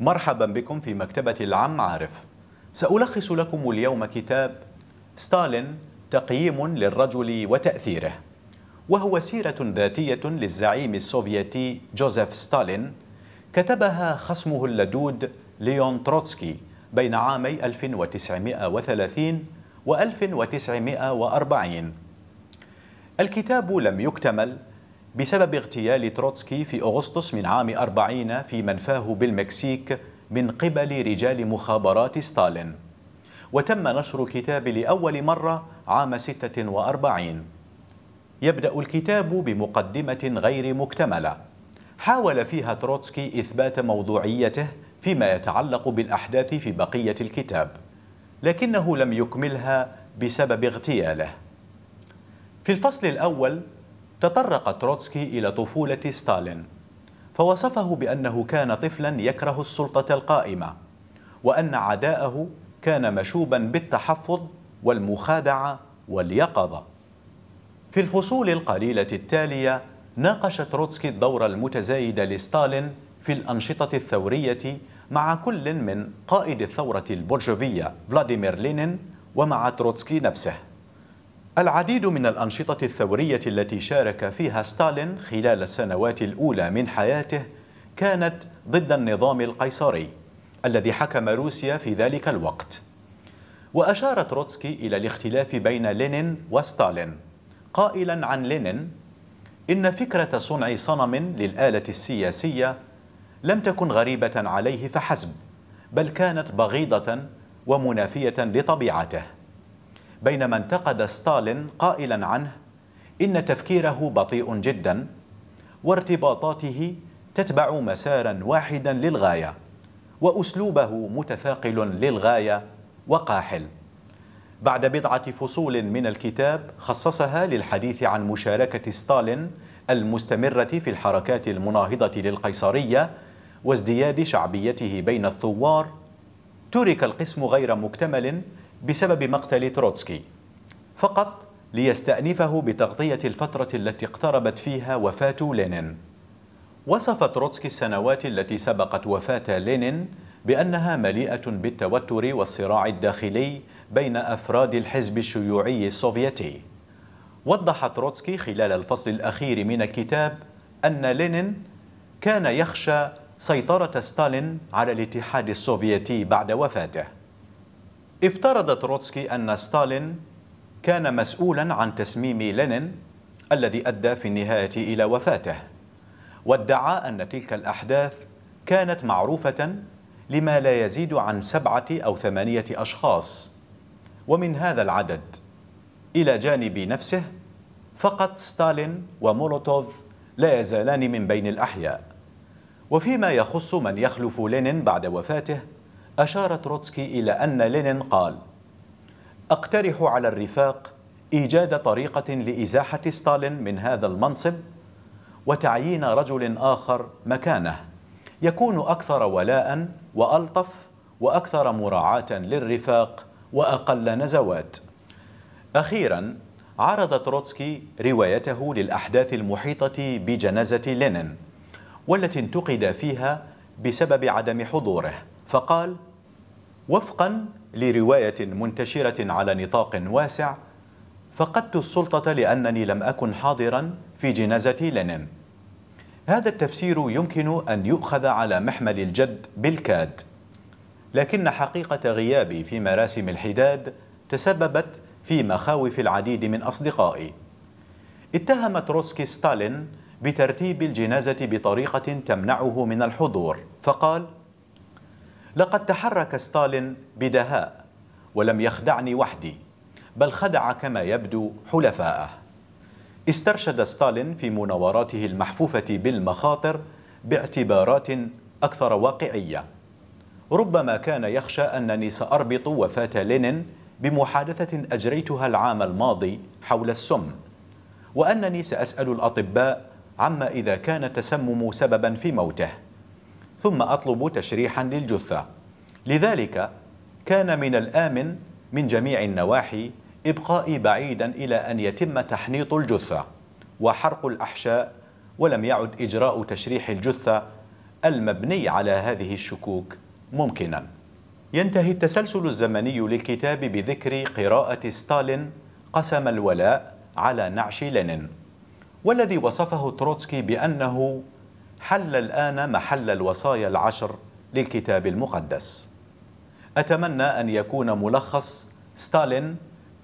مرحبا بكم في مكتبة العم عارف. سألخص لكم اليوم كتاب ستالين تقييم للرجل وتأثيره وهو سيرة ذاتية للزعيم السوفيتي جوزيف ستالين كتبها خصمه اللدود ليون تروتسكي بين عامي 1930 و 1940 الكتاب لم يكتمل بسبب اغتيال تروتسكي في أغسطس من عام 40 في منفاه بالمكسيك من قبل رجال مخابرات ستالين. وتم نشر الكتاب لأول مرة عام 46 يبدأ الكتاب بمقدمة غير مكتملة. حاول فيها تروتسكي إثبات موضوعيته فيما يتعلق بالأحداث في بقية الكتاب لكنه لم يكملها بسبب اغتياله. في الفصل الأول تطرق تروتسكي إلى طفولة ستالين فوصفه بأنه كان طفلا يكره السلطة القائمة وأن عداءه كان مشوبا بالتحفظ والمخادعة واليقظة. في الفصول القليلة التالية ناقش تروتسكي الدور المتزايد لستالين في الأنشطة الثورية مع كل من قائد الثورة البلشفية فلاديمير لينين ومع تروتسكي نفسه. العديد من الأنشطة الثورية التي شارك فيها ستالين خلال السنوات الأولى من حياته كانت ضد النظام القيصري الذي حكم روسيا في ذلك الوقت. وأشار تروتسكي إلى الاختلاف بين لينين وستالين قائلا عن لينين إن فكرة صنع صنم للآلة السياسية لم تكن غريبة عليه فحسب بل كانت بغيضة ومنافية لطبيعته. بينما انتقد ستالين قائلا عنه إن تفكيره بطيء جدا وارتباطاته تتبع مسارا واحدا للغاية وأسلوبه متثاقل للغاية وقاحل. بعد بضعة فصول من الكتاب خصصها للحديث عن مشاركة ستالين المستمرة في الحركات المناهضة للقيصرية وازدياد شعبيته بين الثوار ترك القسم غير مكتمل بسبب مقتل تروتسكي فقط ليستأنفه بتغطية الفترة التي اقتربت فيها وفاة لينين. وصف تروتسكي السنوات التي سبقت وفاة لينين بأنها مليئة بالتوتر والصراع الداخلي بين أفراد الحزب الشيوعي السوفيتي. وضح تروتسكي خلال الفصل الأخير من الكتاب أن لينين كان يخشى سيطرة ستالين على الاتحاد السوفيتي بعد وفاته. افترض تروتسكي أن ستالين كان مسؤولا عن تسميم لينين الذي أدى في النهاية إلى وفاته وادعى أن تلك الأحداث كانت معروفة لما لا يزيد عن سبعة أو ثمانية أشخاص ومن هذا العدد إلى جانب نفسه فقط ستالين ومولوتوف لا يزالان من بين الأحياء. وفيما يخص من يخلف لينين بعد وفاته أشار تروتسكي إلى أن لينين قال أقترح على الرفاق إيجاد طريقة لإزاحة ستالين من هذا المنصب وتعيين رجل آخر مكانه يكون أكثر ولاء وألطف وأكثر مراعاة للرفاق وأقل نزوات. أخيرا عرض تروتسكي روايته للأحداث المحيطة بجنازة لينين والتي انتقد فيها بسبب عدم حضوره فقال وفقا لرواية منتشرة على نطاق واسع فقدت السلطة لأنني لم أكن حاضرا في جنازة لينين. هذا التفسير يمكن أن يؤخذ على محمل الجد بالكاد لكن حقيقة غيابي في مراسم الحداد تسببت في مخاوف العديد من أصدقائي. اتهم تروتسكي ستالين بترتيب الجنازة بطريقة تمنعه من الحضور فقال لقد تحرك ستالين بدهاء ولم يخدعني وحدي بل خدع كما يبدو حلفاءه. استرشد ستالين في مناوراته المحفوفة بالمخاطر باعتبارات أكثر واقعية. ربما كان يخشى أنني سأربط وفاة لينين بمحادثة أجريتها العام الماضي حول السم وأنني سأسأل الأطباء عما إذا كان التسمم سببا في موته. ثم أطلب تشريحا للجثة. لذلك كان من الآمن من جميع النواحي إبقائي بعيدا إلى أن يتم تحنيط الجثة وحرق الأحشاء ولم يعد إجراء تشريح الجثة المبني على هذه الشكوك ممكنا. ينتهي التسلسل الزمني للكتاب بذكر قراءة ستالين قسم الولاء على نعش لينين والذي وصفه تروتسكي بأنه حل الآن محل الوصايا العشر للكتاب المقدس. أتمنى أن يكون ملخص ستالين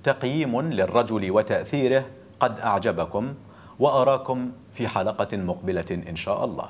تقييم للرجل وتأثيره قد أعجبكم وأراكم في حلقة مقبلة إن شاء الله.